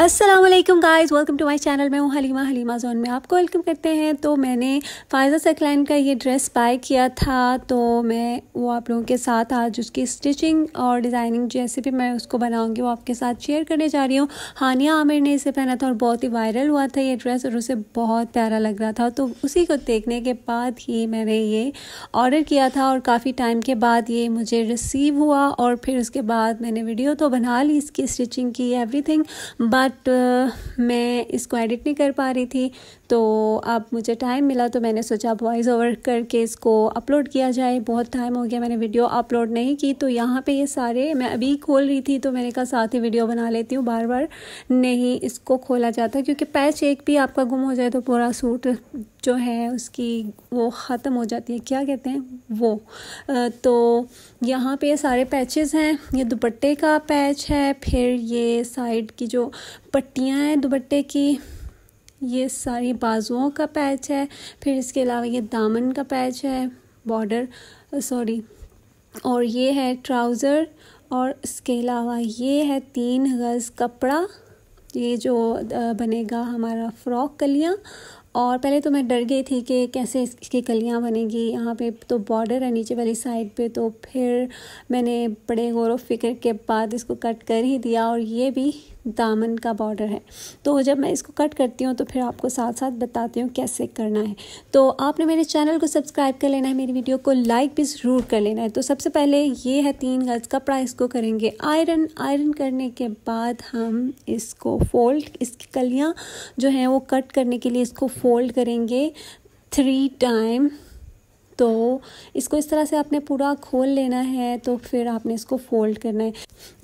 Aslam guys welcome to my channel मैं हूँ Halima. Halima zone में आपको वेलकम करते हैं। तो मैंने फायजा सकलाइन का ये ड्रेस बाय किया था। तो मैं वो आप लोगों के साथ आज उसकी स्टिचिंग और डिज़ाइनिंग जैसे भी मैं उसको बनाऊँगी, वो आपके साथ शेयर करने जा रही हूँ। हानिया आमिर ने इसे पहना था और बहुत ही वायरल हुआ था ये ड्रेस और उसे बहुत प्यारा लग रहा था। तो उसी को देखने के बाद ही मैंने ये ऑर्डर किया था और काफ़ी टाइम के बाद ये मुझे रिसीव हुआ और फिर उसके बाद मैंने वीडियो तो बना ली, इसकी स्टिचिंग की एवरीथिंग बट मैं इसको एडिट नहीं कर पा रही थी तो अब मुझे टाइम मिला तो मैंने सोचा वॉइस ओवर करके इसको अपलोड किया जाए। बहुत टाइम हो गया, मैंने वीडियो अपलोड नहीं की तो यहाँ पे ये सारे, मैं अभी खोल रही थी तो मैंने कहा साथ ही वीडियो बना लेती हूँ। बार बार नहीं इसको खोला जाता, क्योंकि पैच एक भी आपका गुम हो जाए तो पूरा सूट जो है उसकी वो ख़त्म हो जाती है। क्या कहते हैं? वो तो यहाँ पे सारे पैचेस हैं। ये दुपट्टे का पैच है, फिर ये साइड की जो पट्टियाँ हैं दुपट्टे की, ये सारी बाजुओं का पैच है, फिर इसके अलावा ये दामन का पैच है बॉर्डर सॉरी और ये है ट्राउज़र और इसके अलावा ये है तीन गज़ कपड़ा, ये जो बनेगा हमारा फ़्रॉक कलियाँ, और पहले तो मैं डर गई थी कि कैसे इसकी कलियाँ बनेगी, यहाँ पे तो बॉर्डर है, नीचे वाली साइड पे तो फिर मैंने बड़े गौर फ़िक्र के बाद इसको कट कर ही दिया, और ये भी दामन का बॉर्डर है। तो जब मैं इसको कट करती हूँ तो फिर आपको साथ साथ बताती हूँ कैसे करना है। तो आपने मेरे चैनल को सब्सक्राइब कर लेना है, मेरी वीडियो को लाइक भी ज़रूर कर लेना है। तो सबसे पहले ये है तीन गज कपड़ा इसको करेंगे। आयरन आयरन करने के बाद हम इसको फोल्ड इसकी कलियाँ जो हैं वो कट करने के लिए इसको फोल्ड करेंगे थ्री टाइम तो इसको इस तरह से आपने पूरा खोल लेना है तो फिर आपने इसको फोल्ड करना है।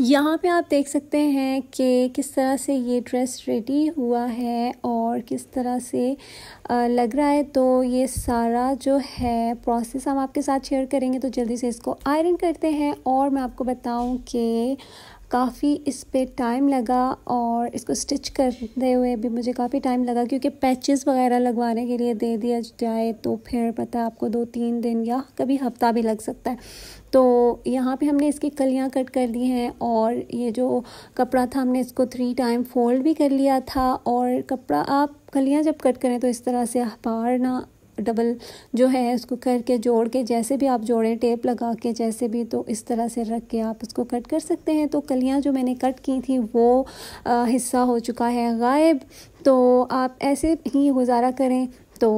यहाँ पे आप देख सकते हैं कि किस तरह से ये ड्रेस रेडी हुआ है और किस तरह से लग रहा है। तो ये सारा जो है प्रोसेस हम आपके साथ शेयर करेंगे तो जल्दी से इसको आयरन करते हैं और मैं आपको बताऊँ कि काफ़ी इस पर टाइम लगा और इसको स्टिच करते हुए भी मुझे काफ़ी टाइम लगा क्योंकि पैचेस वगैरह लगवाने के लिए दे दिया जाए तो फिर पता है आपको दो तीन दिन या कभी हफ़्ता भी लग सकता है। तो यहाँ पे हमने इसकी कलियाँ कट कर दी हैं और ये जो कपड़ा था हमने इसको थ्री टाइम फोल्ड भी कर लिया था और कपड़ा आप कलियाँ जब कट करें तो इस तरह से बाहर ना डबल जो है उसको करके जोड़ के जैसे भी आप जोड़ें टेप लगा के जैसे भी तो इस तरह से रख के आप उसको कट कर सकते हैं। तो कलियाँ जो मैंने कट की थी वो आ, हिस्सा हो चुका है गायब। तो आप ऐसे ही गुजारा करें तो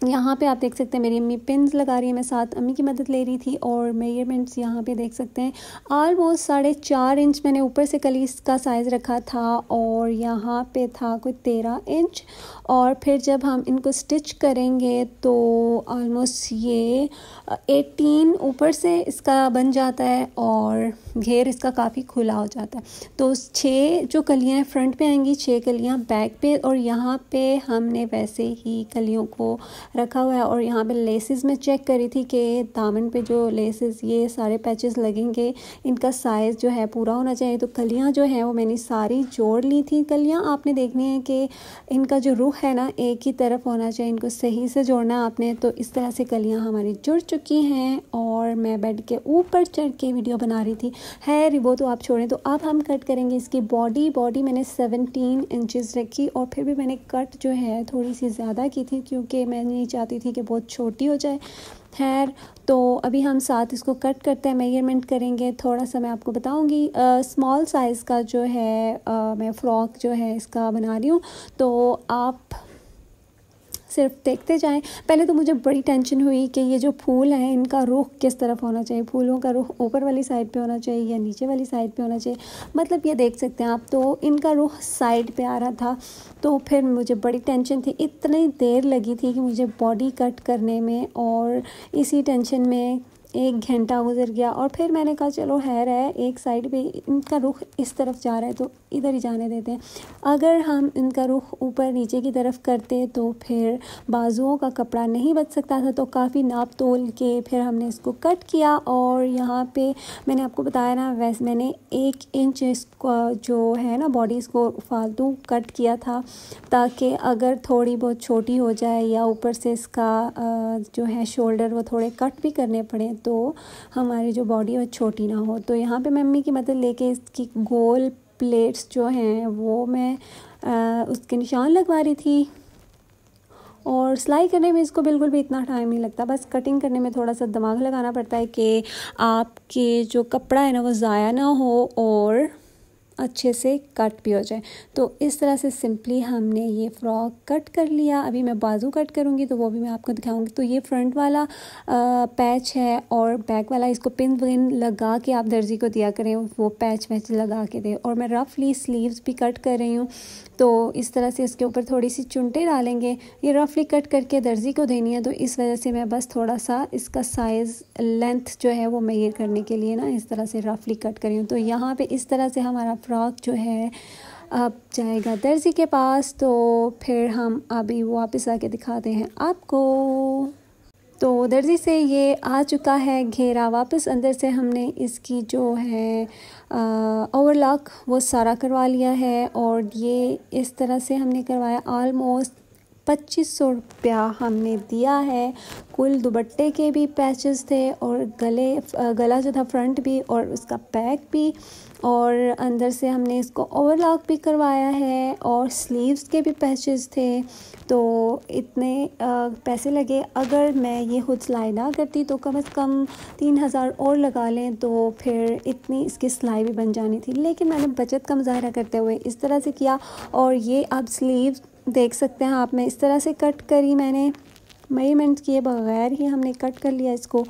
यहाँ पे आप देख सकते हैं, मेरी अम्मी पिन्स लगा रही है, मैं साथ अम्मी की मदद ले रही थी और मेजरमेंट्स यहाँ पे देख सकते हैं। ऑलमोस्ट साढ़े चार इंच मैंने ऊपर से कलीस का साइज़ रखा था और यहाँ पे था कोई तेरह इंच और फिर जब हम इनको स्टिच करेंगे तो ऑलमोस्ट ये एटीन ऊपर से इसका बन जाता है और घेर इसका काफ़ी खुला हो जाता है। तो छः जो कलियाँ फ्रंट पे आएँगी, छः कलियाँ बैक पे और यहाँ पे हमने वैसे ही कलियों को रखा हुआ है और यहाँ पे लेसेस में चेक करी थी कि दामन पे जो लेसेस ये सारे पैचेस लगेंगे, इनका साइज़ जो है पूरा होना चाहिए। तो कलियाँ जो है वो मैंने सारी जोड़ ली थी। कलियाँ आपने देखनी है कि इनका जो रुख है ना, एक ही तरफ़ होना चाहिए, इनको सही से जोड़ना आपने। तो इस तरह से कलियाँ हमारी जुड़ चुकी हैं और मैं बेड के ऊपर चढ़ के वीडियो बना रही थी। है वो तो आप छोड़ें। तो अब हम कट करेंगे इसकी बॉडी बॉडी मैंने सेवनटीन इंचज़ रखी और फिर भी मैंने कट जो है थोड़ी सी ज़्यादा की थी, क्योंकि मैंने नहीं चाहती थी कि बहुत छोटी हो जाए। खैर तो अभी हम साथ इसको कट करते हैं मेज़रमेंट करेंगे। थोड़ा सा मैं आपको बताऊँगी स्मॉल साइज़ का जो है आ, मैं फ़्रॉक जो है इसका बना रही हूँ। तो आप सिर्फ़ देखते जाएँ। पहले तो मुझे बड़ी टेंशन हुई कि ये जो फूल हैं, इनका रुख किस तरफ़ होना चाहिए? फूलों का रुख ऊपर वाली साइड पे होना चाहिए या नीचे वाली साइड पे होना चाहिए? मतलब ये देख सकते हैं आप तो इनका रुख साइड पे आ रहा था तो फिर मुझे बड़ी टेंशन थी। इतनी देर लगी थी कि मुझे बॉडी कट करने में और इसी टेंशन में एक घंटा गुजर गया और फिर मैंने कहा, चलो हैर है, एक साइड पे इनका रुख इस तरफ़ जा रहा है तो इधर ही जाने देते हैं। अगर हम इनका रुख ऊपर नीचे की तरफ़ करते तो फिर बाजुओं का कपड़ा नहीं बच सकता था तो काफ़ी नाप तोल के फिर हमने इसको कट किया और यहाँ पे मैंने आपको बताया ना, वैसे मैंने एक इंच इसको, जो है ना बॉडी इसको फालतू कट किया था, ताकि अगर थोड़ी बहुत छोटी हो जाए या ऊपर से इसका जो है शोल्डर वो थोड़े कट भी करने पड़े तो हमारी जो बॉडी है छोटी ना हो। तो यहाँ पे मम्मी की मदद लेके इसकी गोल प्लेट्स जो हैं वो मैं आ, उसके निशान लगवा रही थी। और सिलाई करने में इसको बिल्कुल भी इतना टाइम नहीं लगता। बस कटिंग करने में थोड़ा सा दिमाग लगाना पड़ता है कि आपके जो कपड़ा है ना वो ज़ाया ना हो और अच्छे से कट भी हो जाए। तो इस तरह से सिंपली हमने ये फ्रॉक कट कर लिया। अभी मैं बाजू कट करूँगी तो वो भी मैं आपको दिखाऊँगी। तो ये फ्रंट वाला पैच है और बैक वाला इसको पिन विन लगा के आप दर्जी को दिया करें। वो पैच वैच लगा के दे। और मैं रफली स्लीव्स भी कट कर रही हूँ। तो इस तरह से इसके ऊपर थोड़ी सी चुनटे डालेंगे। ये रफली कट करके दर्जी को देनी है। तो इस वजह से मैं बस थोड़ा सा इसका साइज़ लेंथ जो है वो मेयर करने के लिए ना इस तरह से रफली कट करी हूँ। तो यहाँ पे इस तरह से हमारा फ्रॉक जो है, अब जाएगा दर्जी के पास तो फिर हम अभी वापस आके दिखाते हैं आपको। तो दर्जी से ये आ चुका है घेरा वापस, अंदर से हमने इसकी जो है ओवरलॉक वो सारा करवा लिया है, और ये इस तरह से हमने करवाया आलमोस्ट पच्चीस सौ रुपया हमने दिया है। कुल दुबट्टे के भी पैचेस थे और गले, गला जो था फ्रंट भी और उसका बैक भी। और अंदर से हमने इसको ओवरलॉक भी करवाया है और स्लीव्स के भी पैचेस थे। तो इतने पैसे लगे। अगर मैं ये खुद सिलाई ना करती तो कम से कम तीन हज़ार और लगा लें तो फिर इतनी इसकी सिलाई भी बन जानी थी। लेकिन मैंने बचत का मुजाहरा करते हुए इस तरह से किया और ये अब स्लीव्स देख सकते हैं आप में इस तरह से कट करी मैंने। मेज़रमेंट किए बगैर ही हमने कट कर लिया इसको।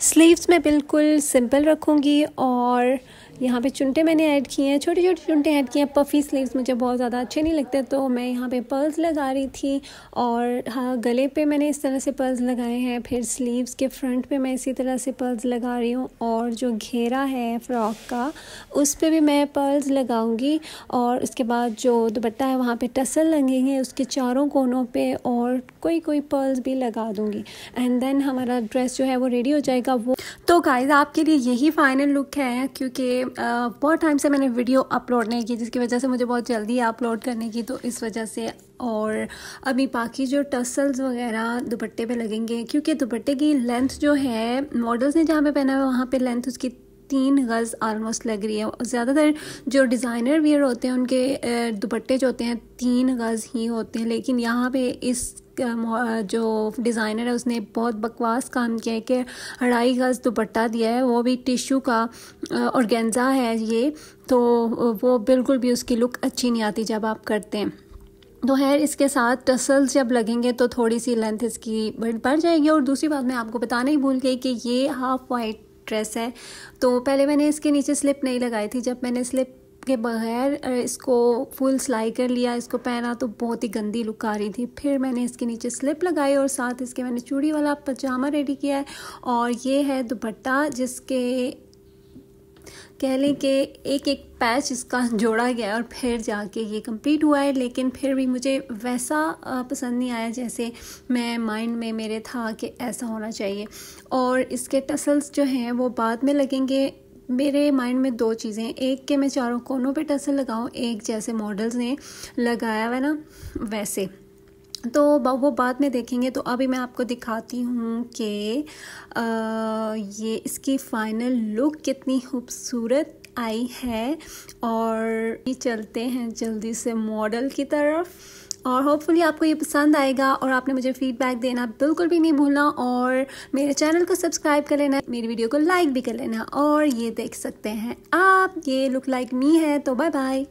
स्लीव्स में बिल्कुल सिंपल रखूँगी और यहाँ पे चुनटे मैंने ऐड किए हैं छोटे छोटे चुनटे ऐड किए हैं। पफ़ी स्लीव्स मुझे बहुत ज़्यादा अच्छे नहीं लगते तो मैं यहाँ पे पर्ल्स लगा रही थी और हाँ गले पे मैंने इस तरह से पर्ल्स लगाए हैं, फिर स्लीव्स के फ्रंट पे मैं इसी तरह से पर्ल्स लगा रही हूँ और जो घेरा है फ्रॉक का, उस पर भी मैं पर्ल्स लगाऊँगी और उसके बाद जो दुपट्टा है वहाँ पर टसल लगेंगे उसके चारों कोनों पर और कोई कोई पर्ल्स भी लगा दूँगी। एंड देन हमारा ड्रेस जो है वो रेडी हो जाएगा वो। तो गाइज़ आपके लिए यही फाइनल लुक है, क्योंकि बहुत टाइम से मैंने वीडियो अपलोड नहीं की, जिसकी वजह से मुझे बहुत जल्दी अपलोड करने की तो इस वजह से और अभी बाकी जो टसल्स वगैरह दुपट्टे पे लगेंगे, क्योंकि दुपट्टे की लेंथ जो है मॉडल्स ने जहाँ पे पहना है, वहाँ पे लेंथ उसकी तीन गज़ आलमोस्ट लग रही है। ज़्यादातर जो डिज़ाइनर वियर होते हैं, उनके दुपट्टे जो होते हैं, तीन गज़ ही होते हैं। लेकिन यहाँ पे इस जो डिज़ाइनर है, उसने बहुत बकवास काम किया है कि अढ़ाई गज़ दुपट्टा दिया है। वो भी टिश्यू का औरगेंजा है ये। तो वो बिल्कुल भी उसकी लुक अच्छी नहीं आती जब आप करते हैं। तो है इसके साथ टसल्स जब लगेंगे तो थोड़ी सी लेंथ इसकी बढ़ जाएगी। और दूसरी बात मैं आपको बताना ही भूल गई कि ये हाफ़ वाइट ड्रेस है। तो पहले मैंने इसके नीचे स्लिप नहीं लगाई थी। जब मैंने स्लिप के बगैर इसको फुल सिलाई कर लिया, इसको पहना तो बहुत ही गंदी लुक आ रही थी। फिर मैंने इसके नीचे स्लिप लगाई और साथ इसके मैंने चूड़ी वाला पजामा रेडी किया है। और ये है दुपट्टा, जिसके कह लें कि एक एक पैच इसका जोड़ा गया और फिर जाके ये कंप्लीट हुआ है, लेकिन फिर भी मुझे वैसा पसंद नहीं आया जैसे मैं माइंड में मेरे था कि ऐसा होना चाहिए। और इसके टसल्स जो हैं, वो बाद में लगेंगे। मेरे माइंड में दो चीज़ें एक के मैं चारों कोनों पे टसल लगाऊँ, एक जैसे मॉडल्स ने लगाया हुआ ना, वैसे। तो वो बाद में देखेंगे। तो अभी मैं आपको दिखाती हूँ कि ये इसकी फाइनल लुक कितनी खूबसूरत आई है और ये चलते हैं जल्दी से मॉडल की तरफ़। और होपफुली आपको ये पसंद आएगा और आपने मुझे फीडबैक देना बिल्कुल भी नहीं भूलना और मेरे चैनल को सब्सक्राइब कर लेना, मेरी वीडियो को लाइक भी कर लेना और ये देख सकते हैं। आप, ये लुक लाइक मी है तो बाय बाय